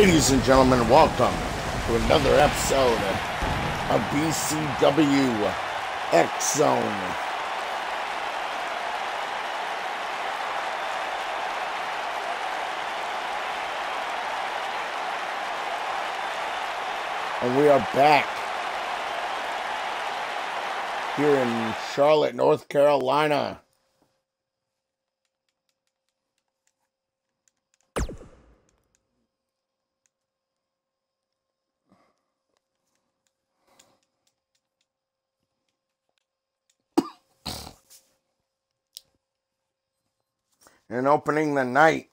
Ladies and gentlemen, welcome to another episode of BCW X Zone. And we are back here in Charlotte, North Carolina. And opening the night.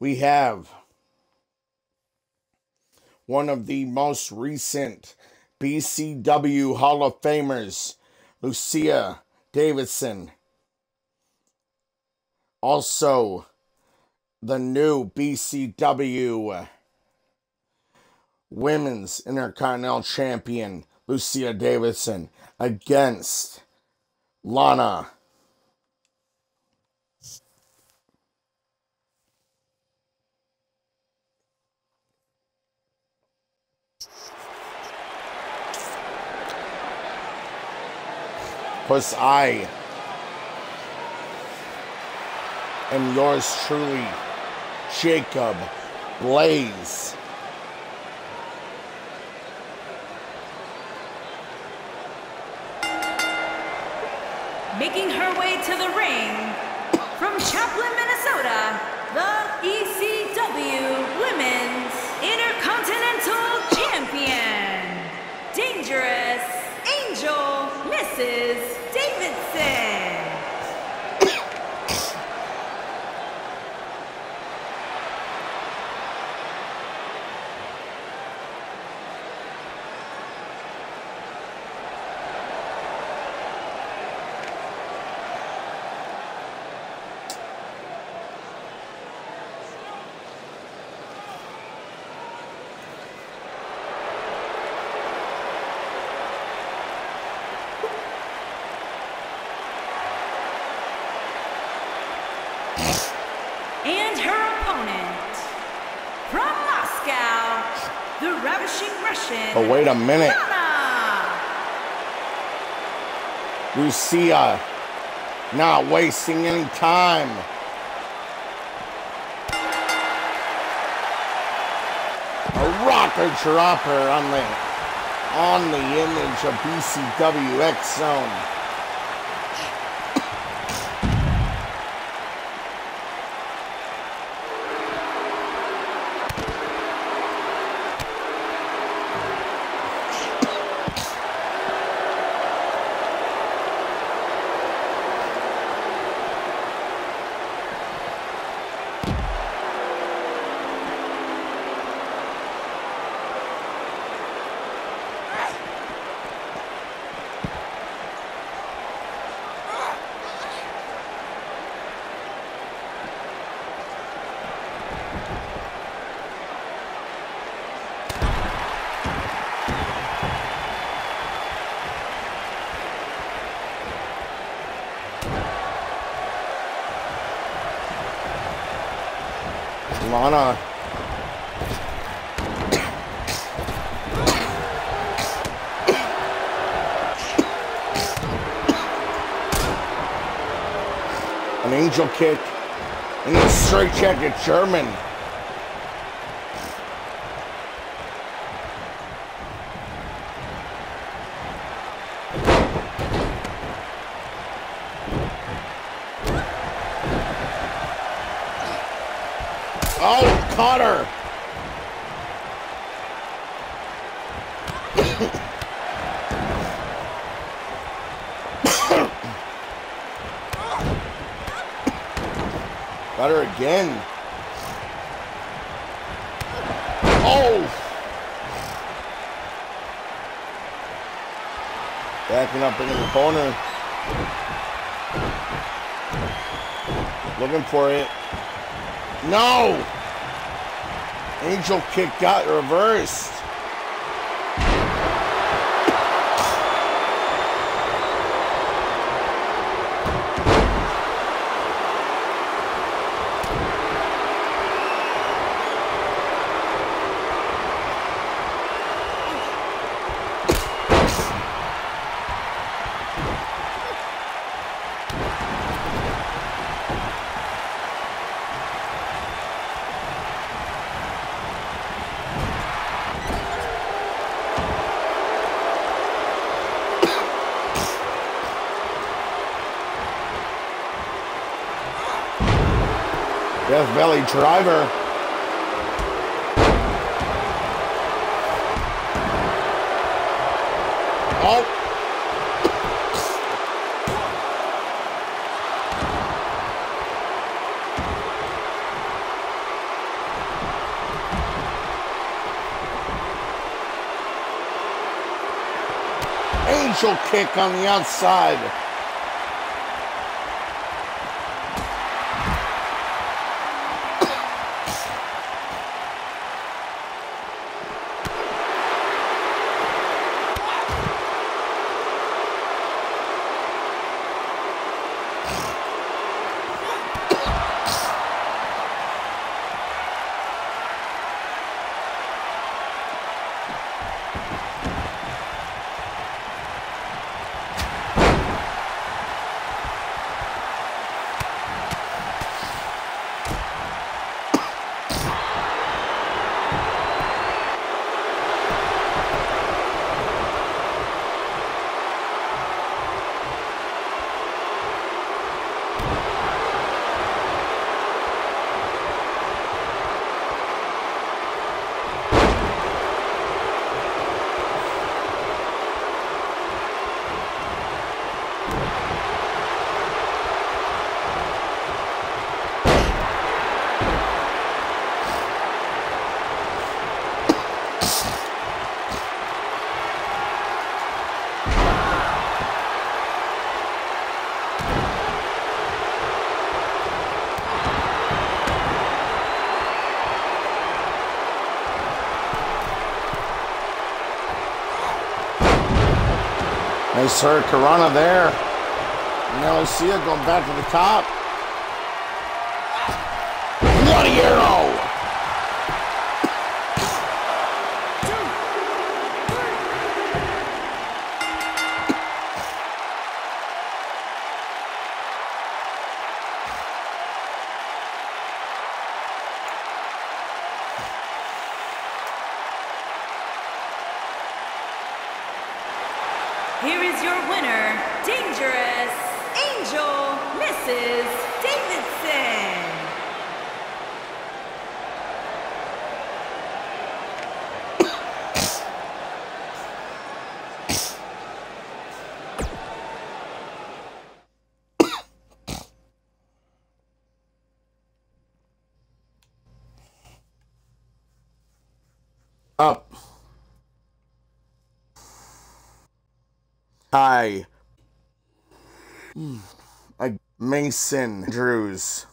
We have one of the most recent BCW Hall of Famers, Lucia Davidson. Also, the new BCW Women's Intercontinental Champion Lucia Davidson against Lana. Plus, I am yours truly, Jacob Blaze. Making her way to the ring from Champlin, Minnesota, the BCW Women's Intercontinental Champion, Dangerous Angel Mrs. Davidson. And her opponent from Moscow, the ravishing Russian. But wait a minute. Lucia not wasting any time. A rocker dropper on the on the image of BCW X Zone. Lana. An angel kick. And then straight jacket German. Oh, caught her. Got her again. Oh! Backing up into the corner. Looking for it. No! Angel kick got reversed. Death Valley driver. Oh. Angel kick on the outside. Sir, Corona there. See it going back to the top. A arrow! Here is your winner, Dangerous Angel Mrs. Davidson. Up. Hi. I Mason Drews.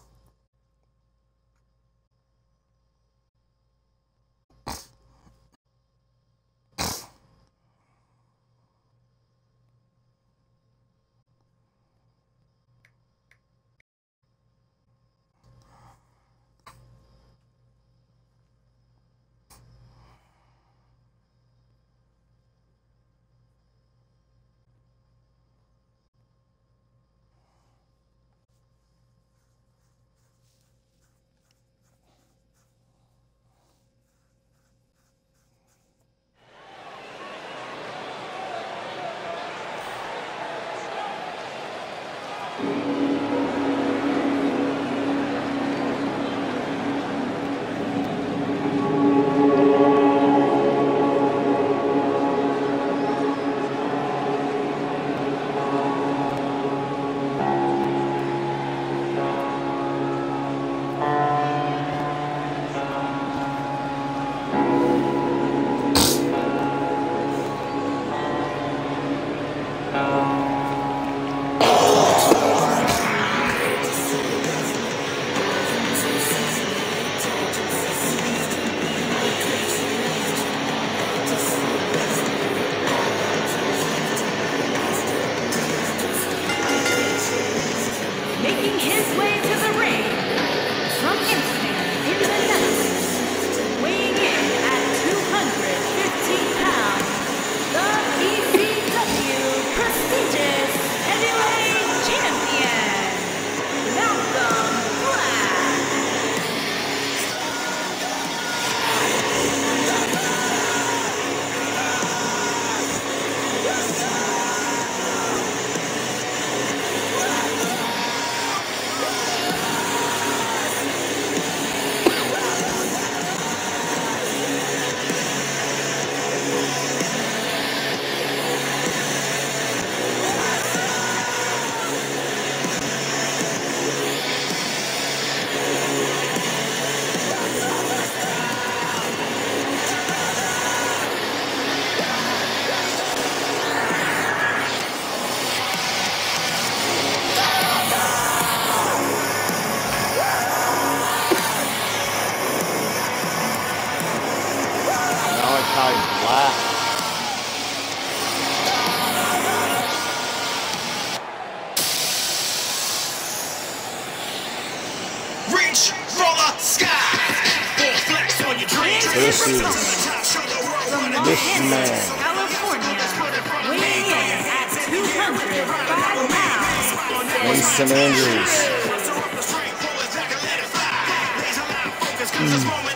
Line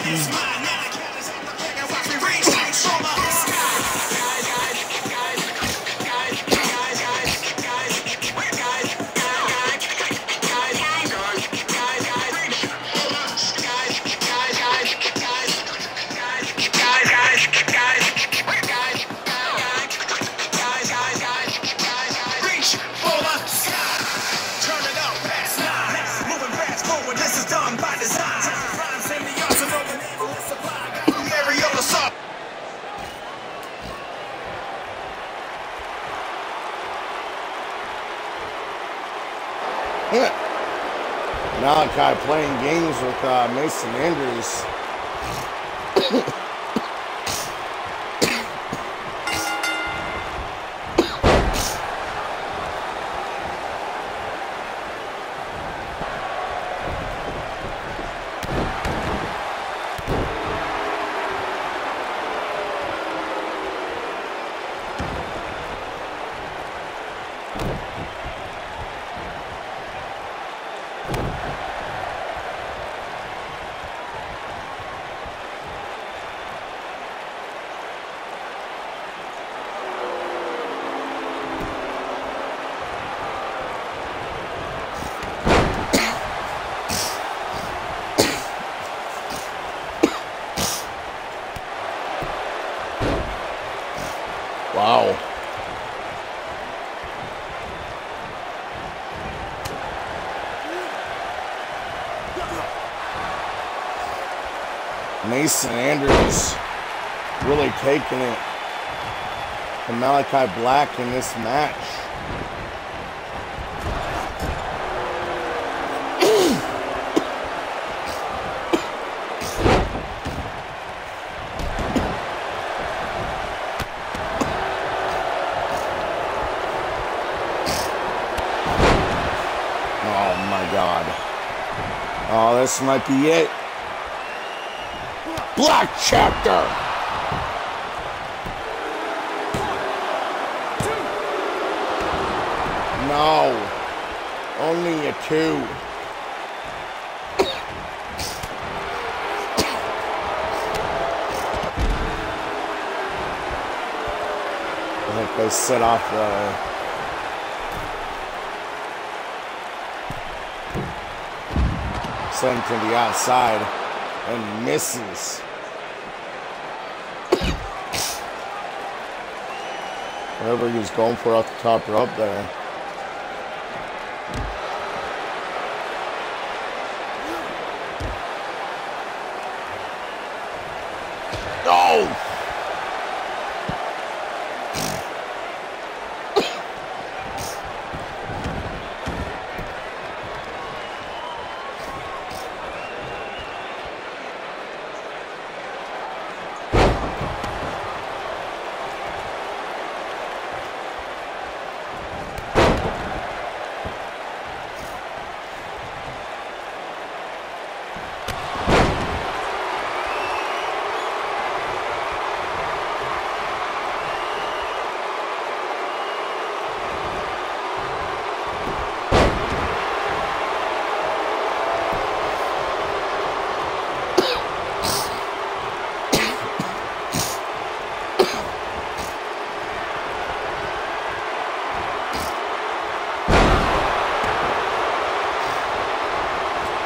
uh, Mason Andrews. Mason Andrews really taking it to Malachi Black in this match. Oh my god. Oh, this might be it. Black Chapter! No. Only a two. I think they set off the sent to the outside and misses. Whatever he was going for off the top rope there. Oh!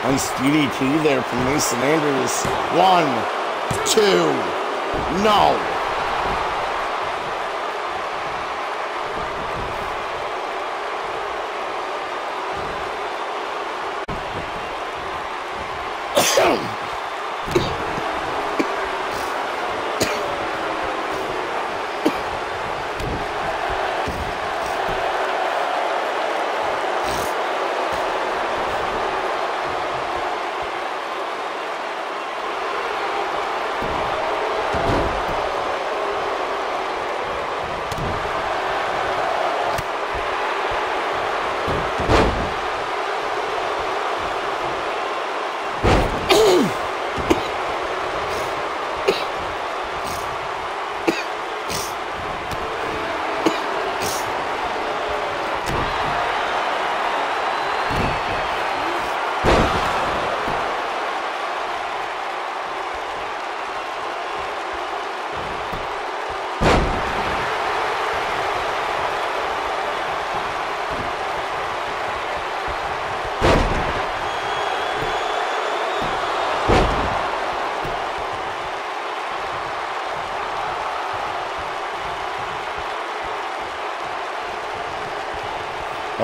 Nice DDT there from Mason Andrews. One, two, no.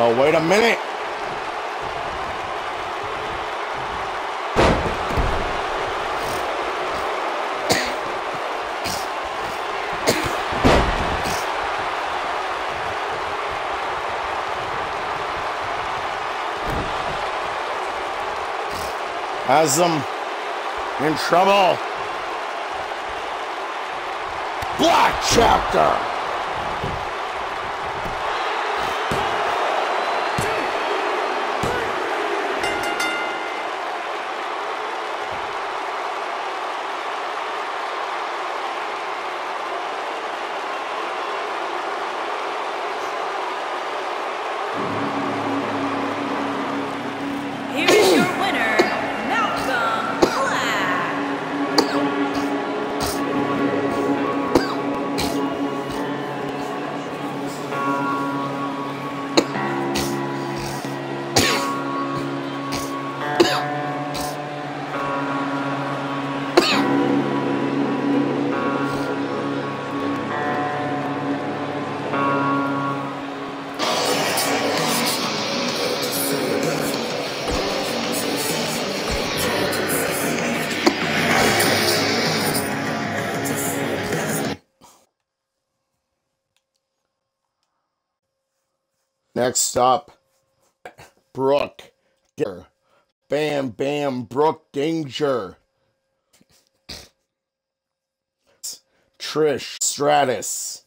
Oh, wait a minute. Has them in trouble. Black Chapter. Up, Brooke. Bam Bam Brooke Danger. Trish Stratus.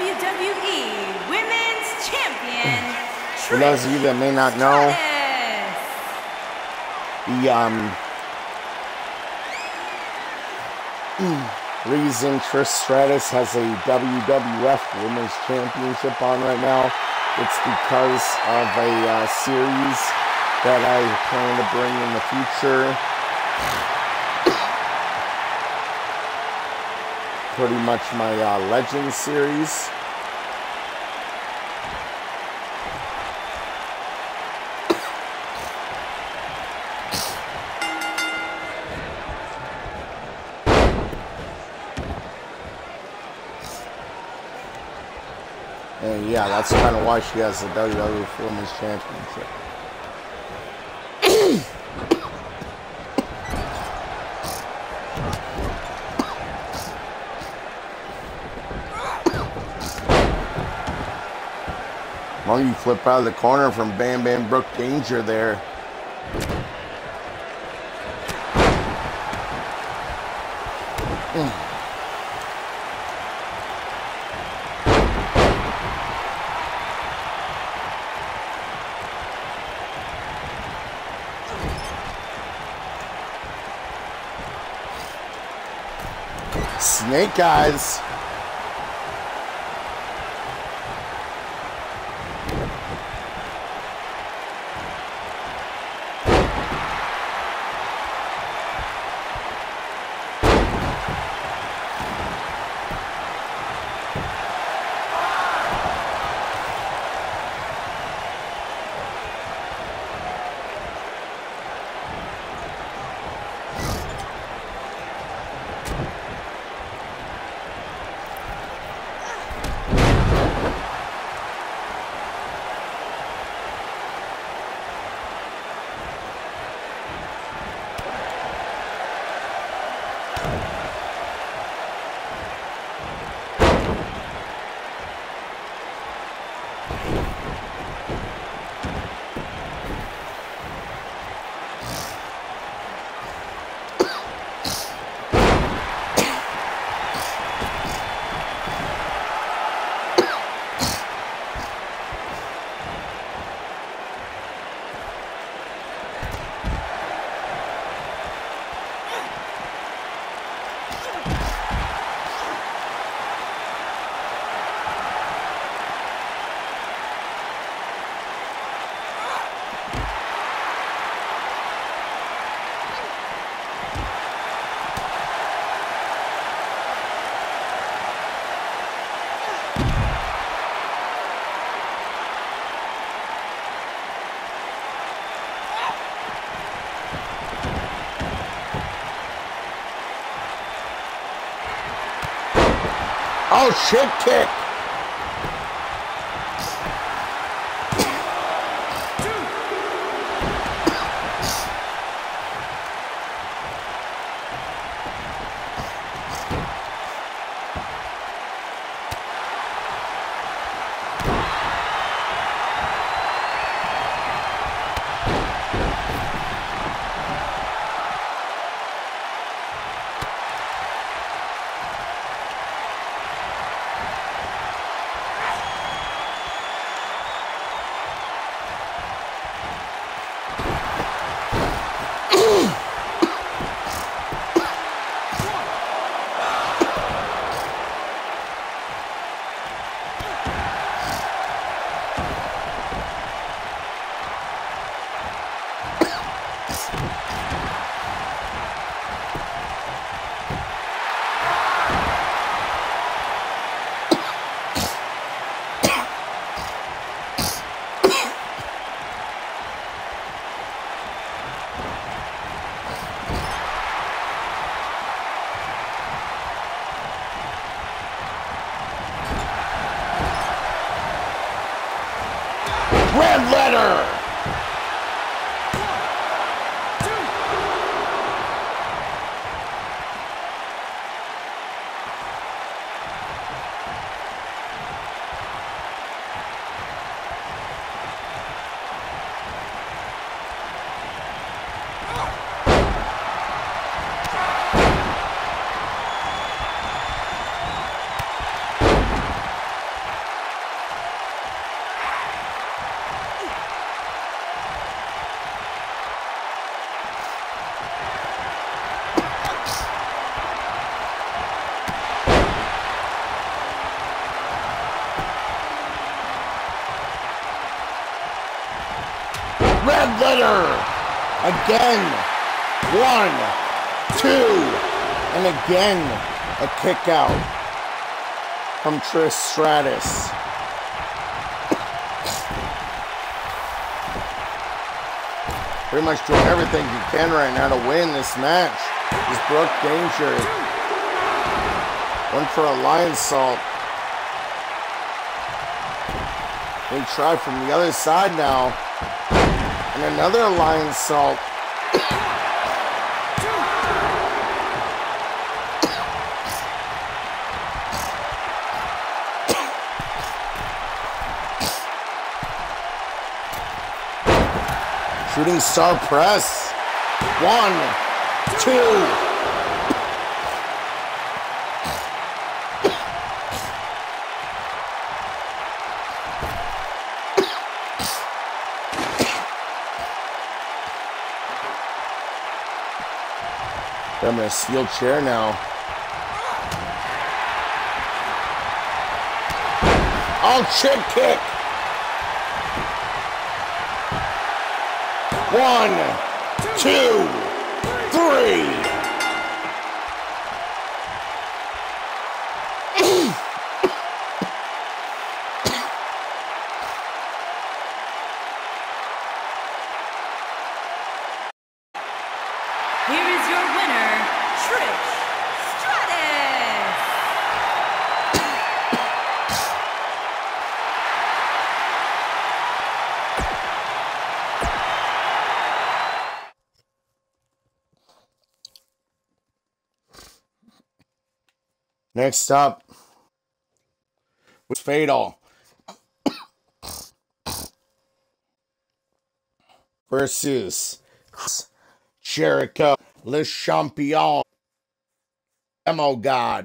WWE Women's Champion, For those of you that may not know, the um reason Trish Stratus has a WWF Women's Championship on right now, it's because of a uh, series that I plan to bring in the future. Pretty much my uh, Legend series. And yeah, that's kind of why she has the WWE Women's Championship. Flip out of the corner from Bam Bam Brooke Danger there. Snake Eyes. Shit kick. Red letter. Again. One, two, and again a kick out from Trish Stratus. Pretty much doing everything he can right now to win this match. Is Brooke Danger. Went for a lionsault. They try from the other side now. And another lionsault. Shooting star press. One, two. I'm gonna steel chair now. Oh, chip kick. One, two, three. Next up was Fatal versus Jericho, Le Champion, Demo God.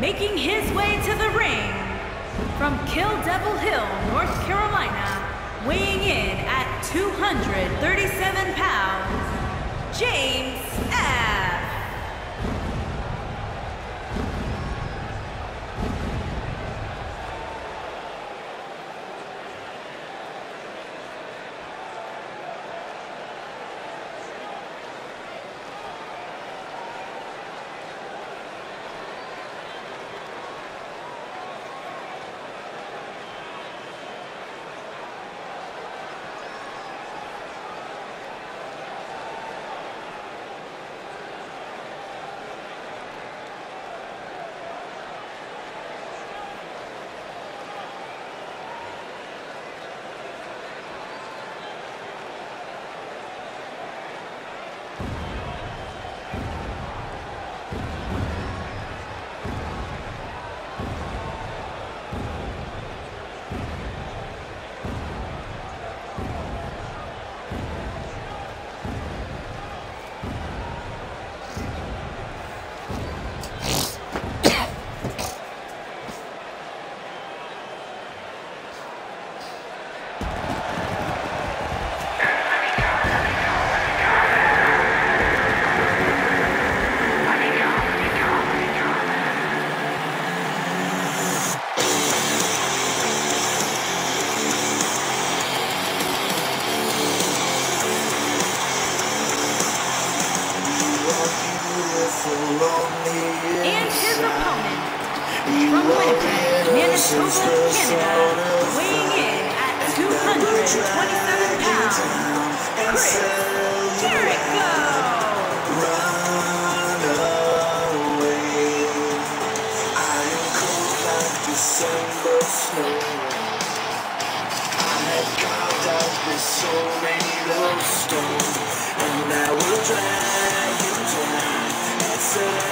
Making his way to the ring from Kill Devil Hill, North Carolina, weighing in at 237 pounds, James F. I had carved out this soul made of stone, and I will drag you. down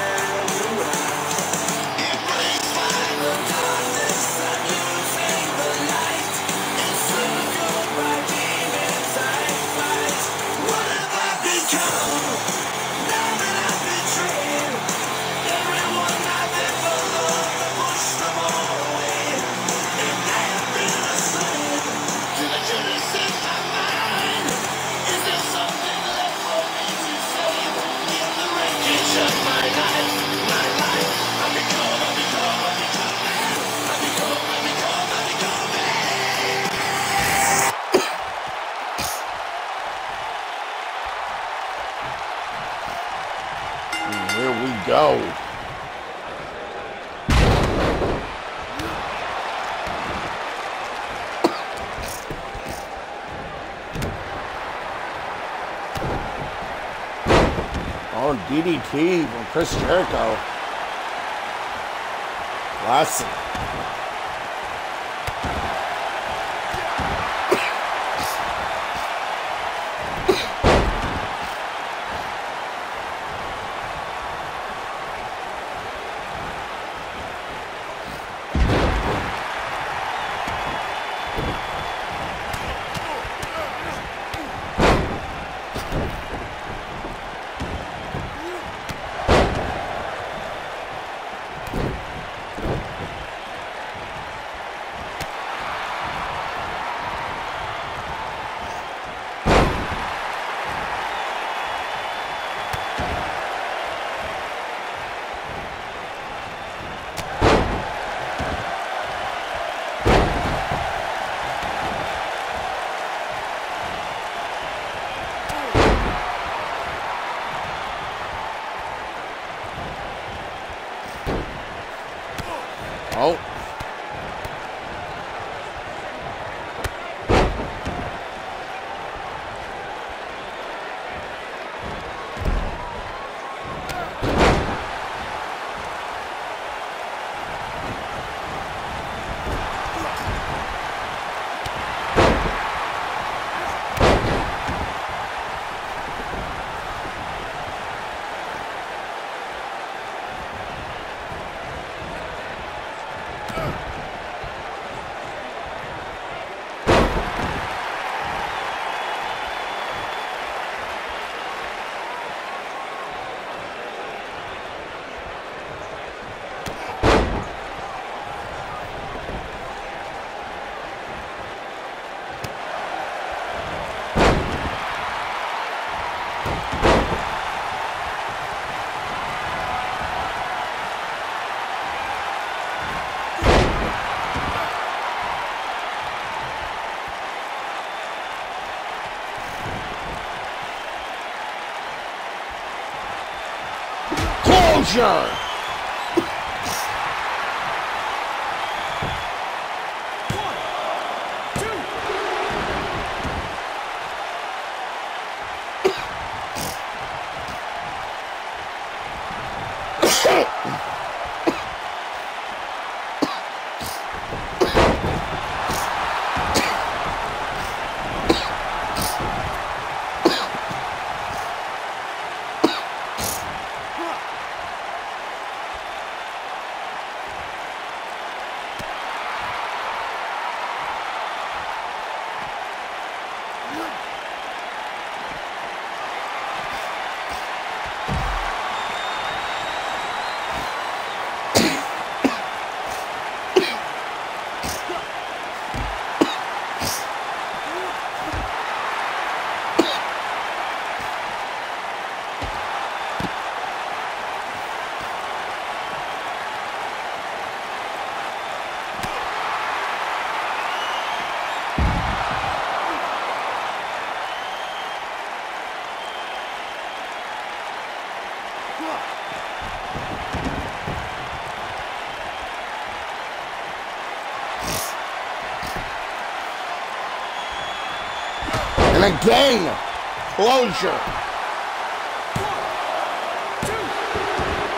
DDT from Chris Jericho. Classic. Closure! And again, closure.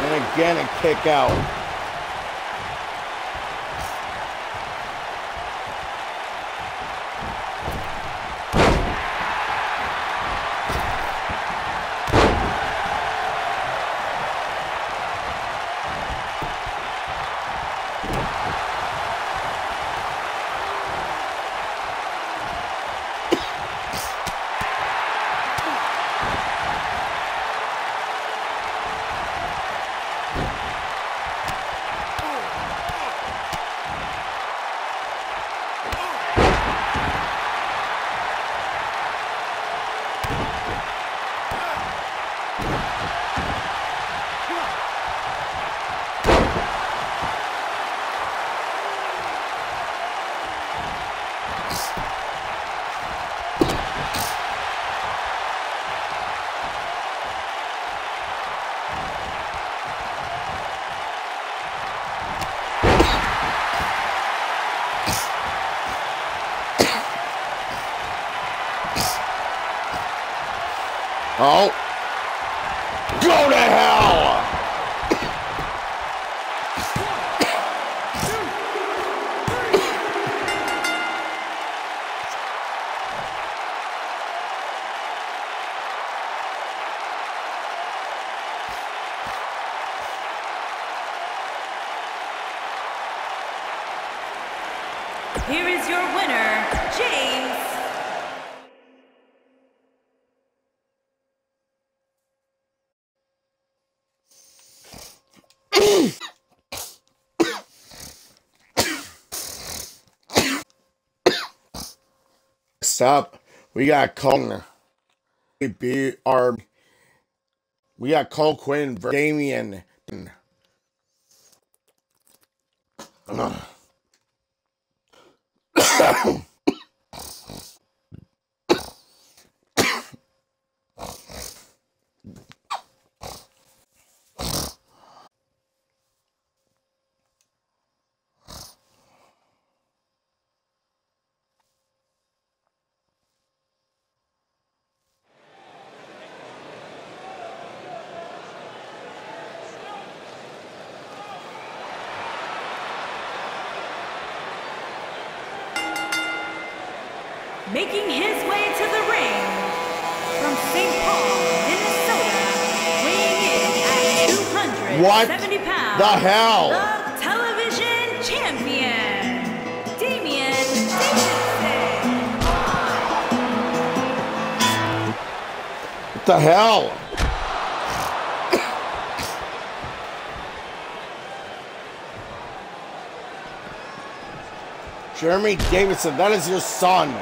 And again, a kick out. Oh. Go to Next up, we got Cole. We beat our. We got Cole Quinn, Damian. Jeremy Davidson, that is your son.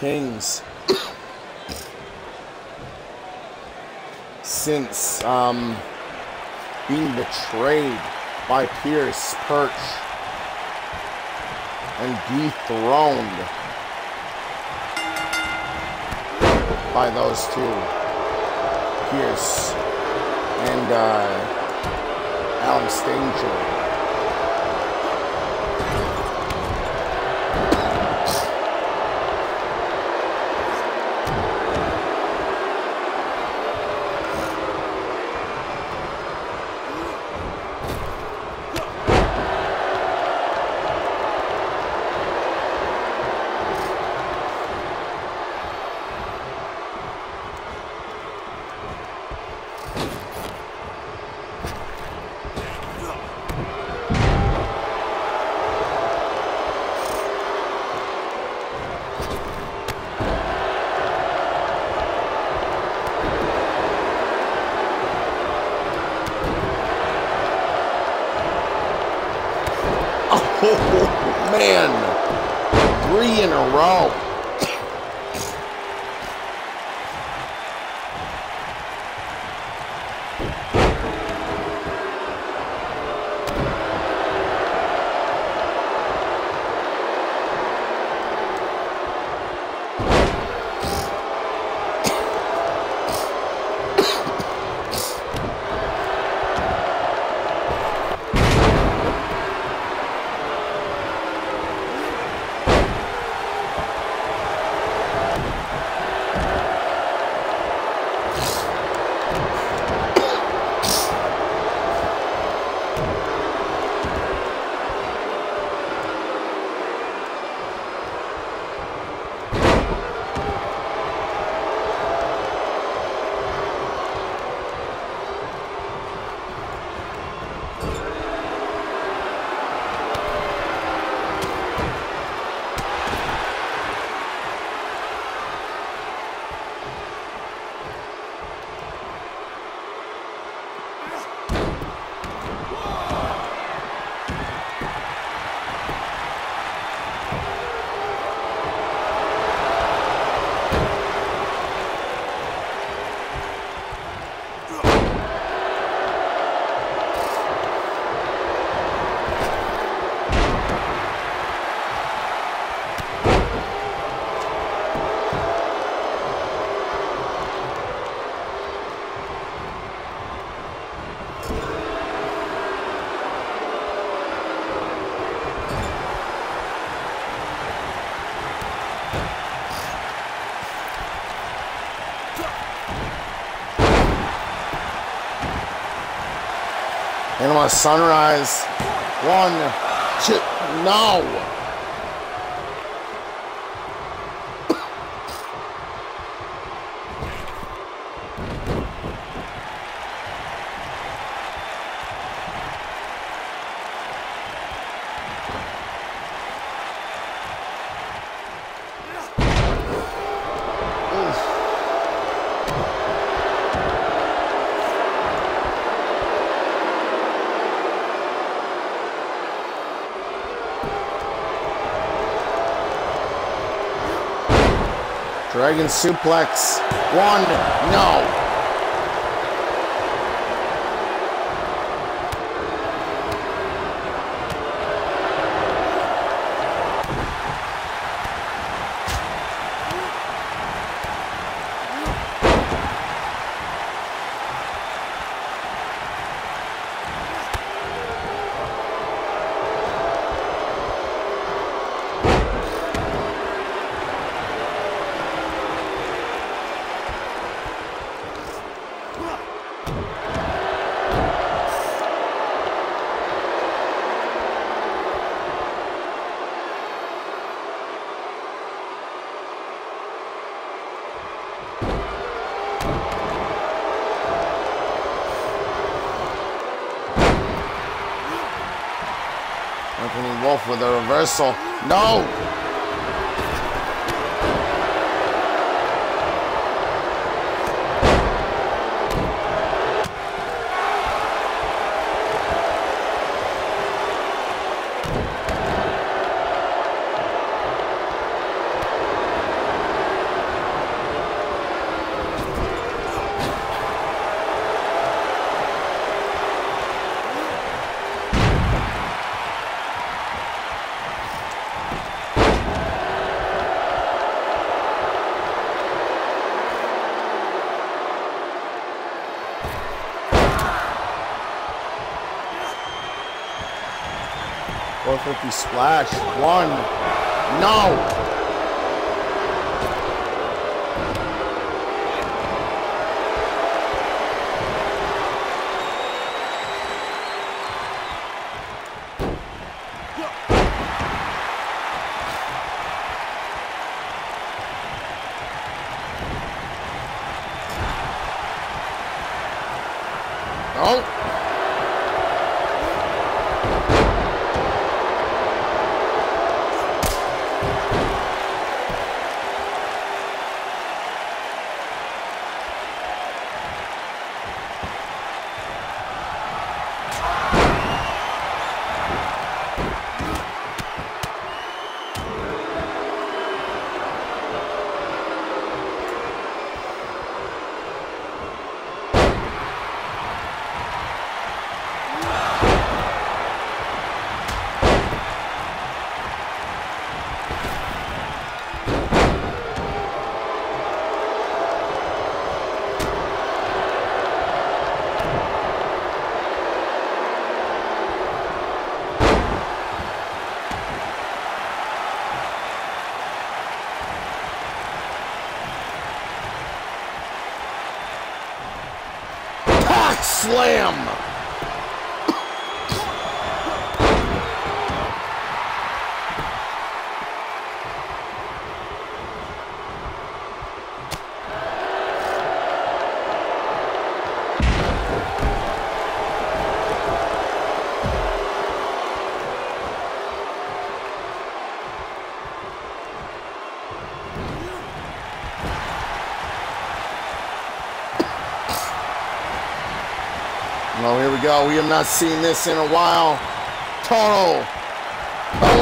Kings since um, being betrayed by Pierce Perch and dethroned by those two, Pierce and uh, Alan Stanger. row. sunrise. One, two, no. Dragon suplex. One, no. Anthony Wolf with a reversal. No! Splash. One. No. No. Pack go. We have not seen this in a while. Total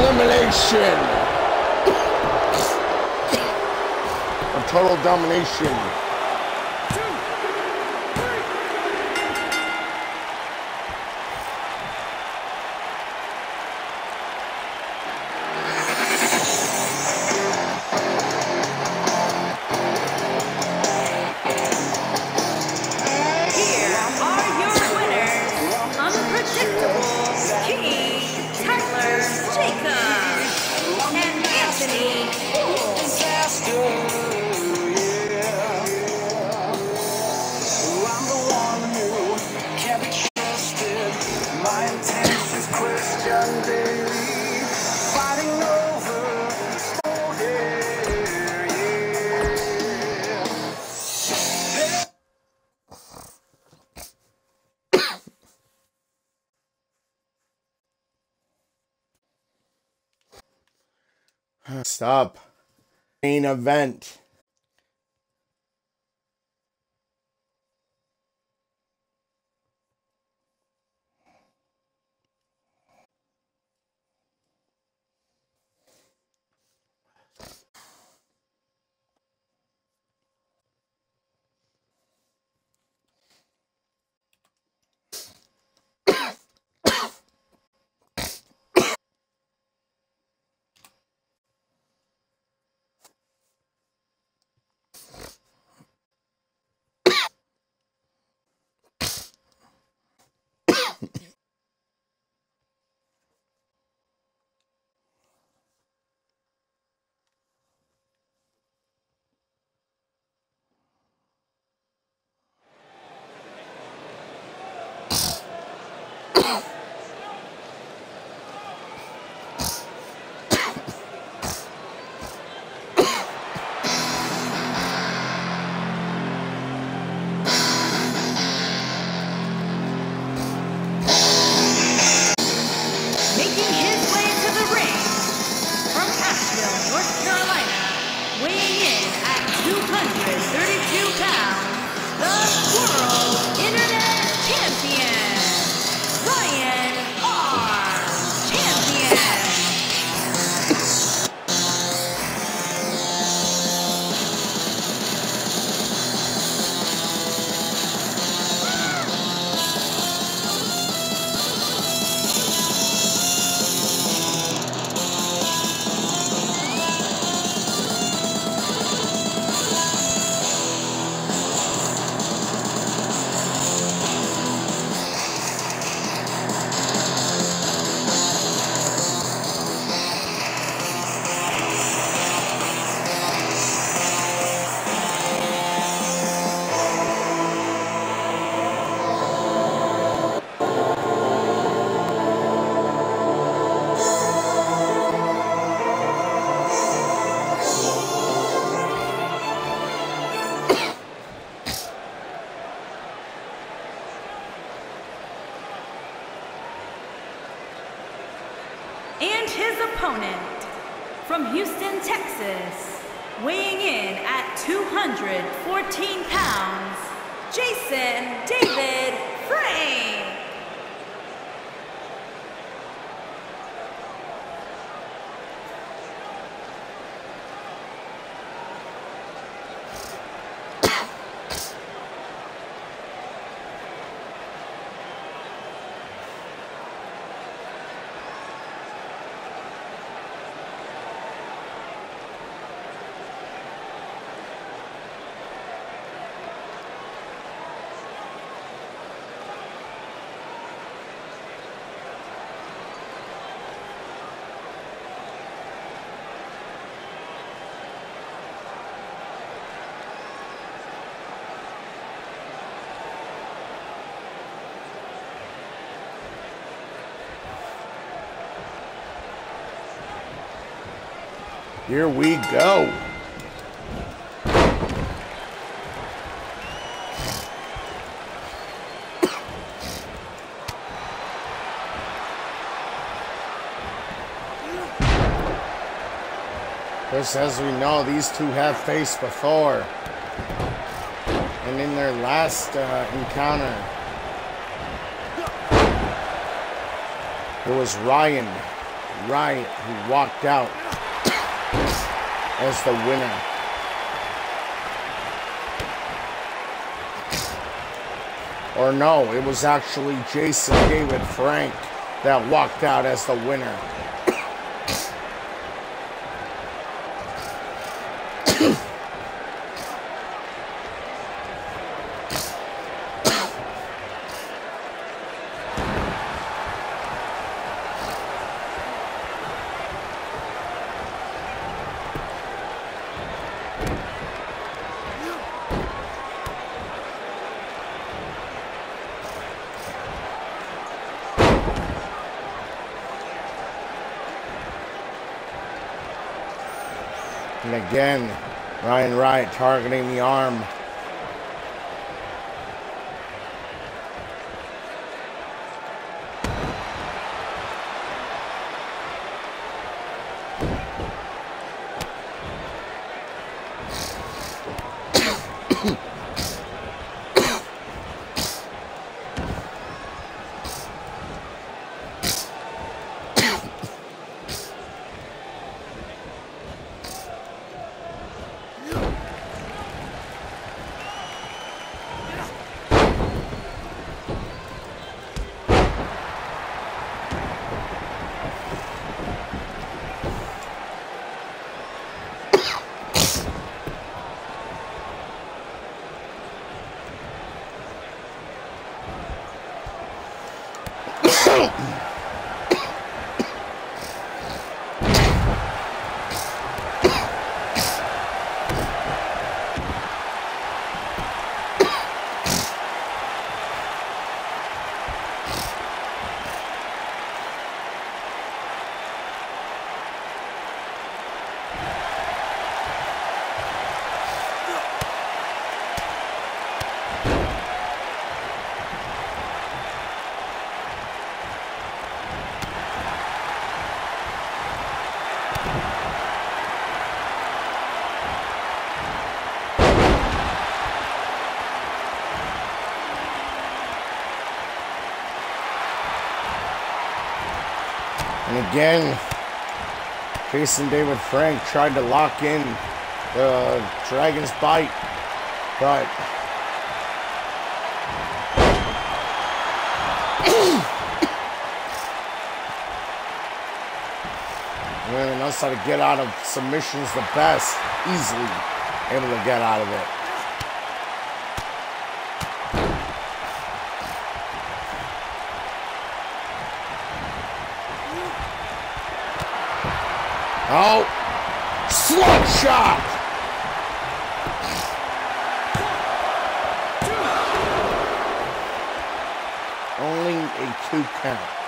elimination. Total domination. Event. Here we go. Just as we know, these two have faced before. And in their last uh, encounter, it was Ryan, Ryan, who walked out as the winner. Or no, it was actually Jason David Frank that walked out as the winner. And again, Ryan Wright targeting the arm. Again, Jason David Frank tried to lock in the Dragon's Bite, but really knows how to get out of submissions the best, easily able to get out of it. Oh, slug shot. Only a two count.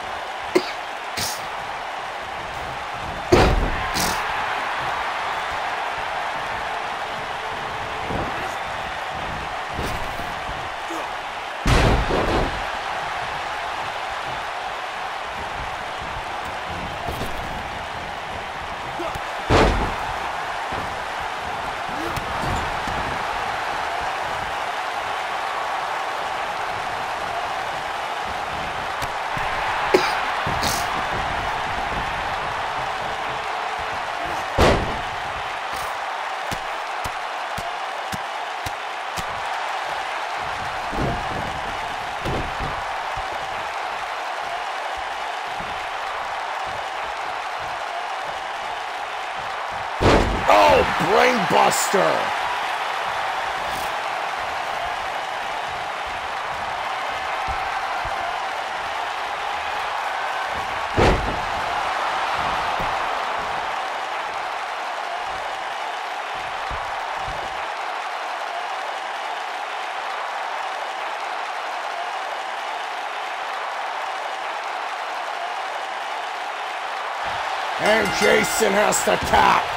And Jason has to tap.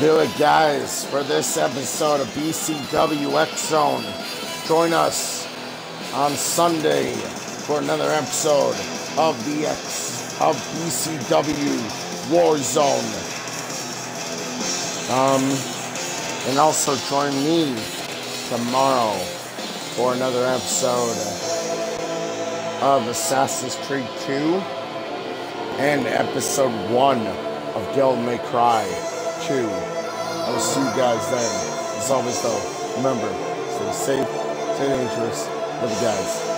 Do it, guys, for this episode of BCW X Zone. Join us on Sunday for another episode of the X of BCW Warzone. Um, and also join me tomorrow for another episode of Assassin's Creed 2 and episode 1 of Devil May Cry 2. Will see you guys then. As always, though, remember, stay safe, stay dangerous. Love you guys.